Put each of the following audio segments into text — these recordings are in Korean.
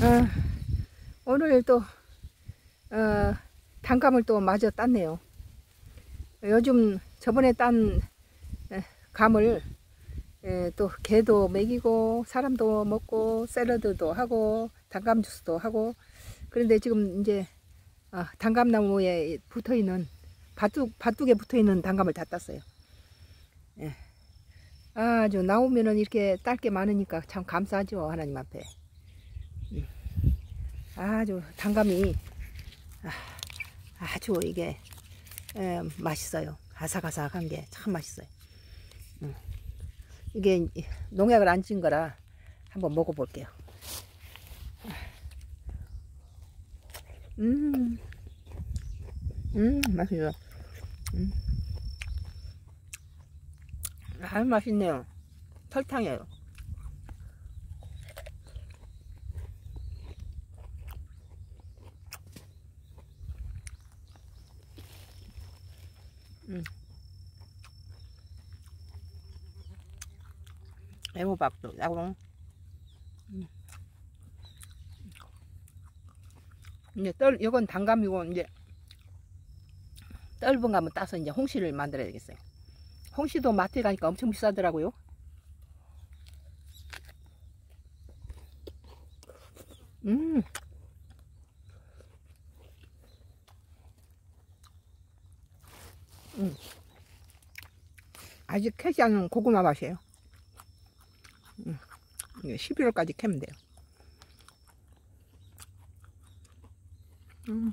아, 오늘 또 어, 단감을 또 마저 땄네요. 요즘 저번에 딴 에, 감을 에, 또 개도 먹이고 사람도 먹고 샐러드도 하고 단감 주스도 하고 그런데 지금 이제 아, 단감나무에 붙어 있는 밭둑 밭둑에 붙어 있는 단감을 다 땄어요. 예. 아주 나오면은 이렇게 딸 게 많으니까 참 감사하죠 하나님 앞에. 음. 아주 단감이 아, 아주 이게 에, 맛있어요. 아삭아삭한 게 참 맛있어요. 음. 이게 농약을 안찐 거라 한번 먹어볼게요. 음, 음, 맛있어. 음. 아, 맛있네요. 설탕이에요. 음. 애호박도 야고. 음. 이제 떨, 이건 단감이고, 이제, 떫은 감은 따서 이제 홍시를 만들어야 되겠어요. 홍시도 마트에 가니까 엄청 비싸더라고요. 음. 음. 아직 캐지 않은 고구마 맛이에요. 음. 11월까지 캐면 돼요. 음.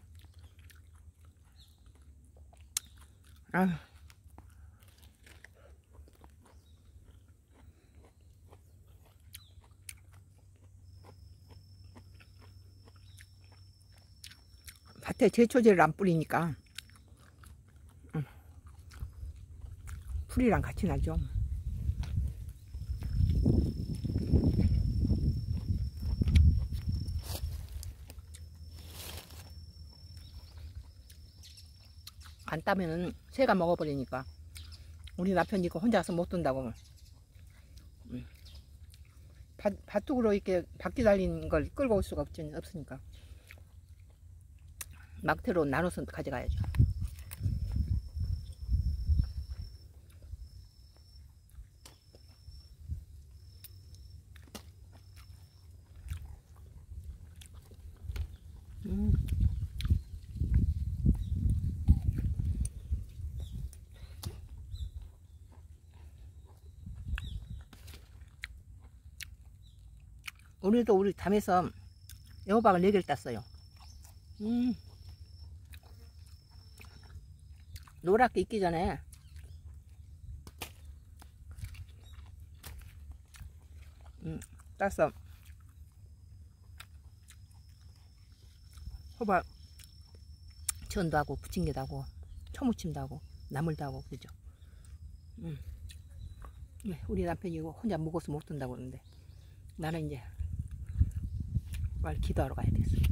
아. 밭에 제초제를 안 뿌리니까 풀이랑 같이 나죠. 안 따면은 새가 먹어버리니까 우리 남편이 이거 혼자서 못 둔다고 음. 밭, 밭둑으로 이렇게 바퀴 달린 걸 끌고 올 수가 없으니까 막대로 나눠서 가져가야죠 음. 오늘도 우리 담에서 애호박을 4개를 땄어요. 음. 노랗게 익기 전에 음, 따서 호박 전도 하고 부침개도 하고 초무침도 하고 나물도 하고 그러죠. 음. 네, 우리 남편이 혼자 먹어서 못 든다고 그러는데 나는 이제 빨리 기도하러 가야 되겠어.